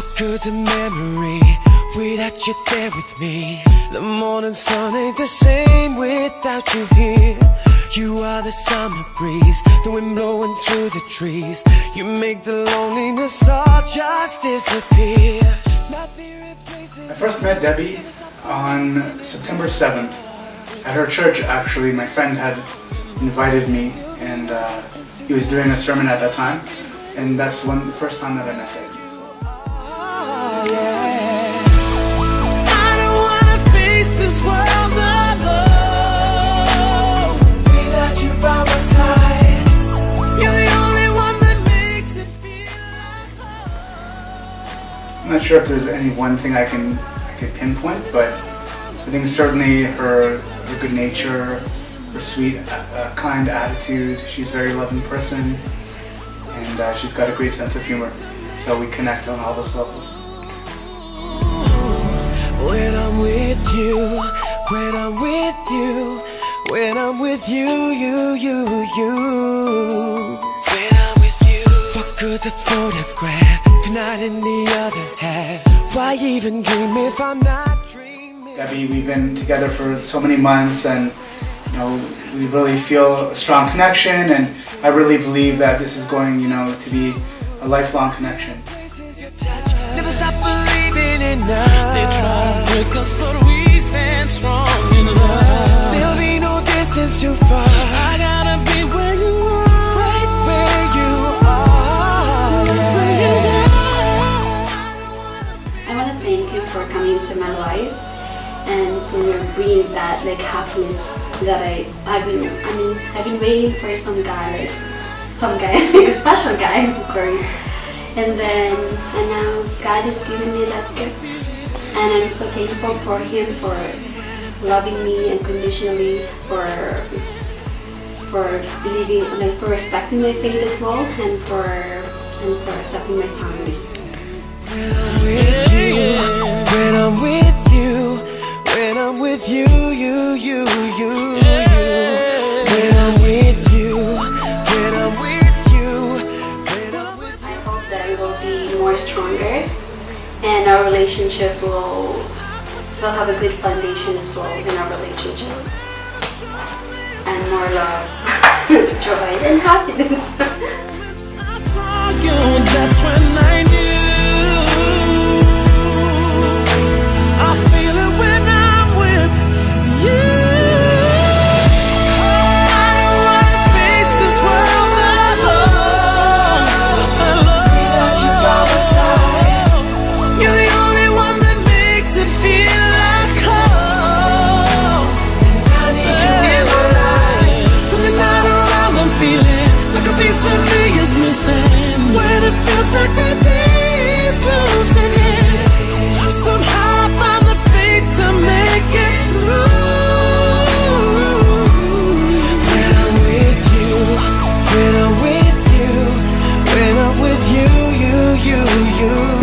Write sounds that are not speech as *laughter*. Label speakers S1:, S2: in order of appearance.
S1: What good's a memory without you there with me? The morning sun ain't the same without you here. You are the summer breeze, the wind blowing through the trees. You make the loneliness all just disappear.
S2: I first met Debbie on September 7th. At her church, actually, my friend had invited me, and uh, he was doing a sermon at that time, and that's one the first time that I met Debbie. I'm not sure if there's any one thing I can I could pinpoint, but I think certainly her, her good nature, her sweet, uh, kind attitude. She's a very loving person, and uh, she's got a great sense of humor. So we connect on all those levels.
S1: When I'm with you, when I'm with you, when I'm with you, you, you, you. When I'm with you, what good's a photograph? not in the other half Why even dream if I'm not dreaming
S2: Debbie, we've been together for so many months and you know, we really feel a strong connection and I really believe that this is going, you know, to be a lifelong connection. Never stop believing in love. They try to break us, but we stand strong in love. There'll be no distance too far. I gotta be where you
S3: into my life and for bringing that like happiness that I I've been I mean I've been waiting for some guy like some guy like *laughs* a special guy of course and then and now God has given me that gift and I'm so thankful for him for loving me unconditionally for for believing like for respecting my faith as well and for and for accepting my family. More stronger and our relationship will will have a good foundation as well in our relationship. And more love, *laughs* joy, and happiness. *laughs* you.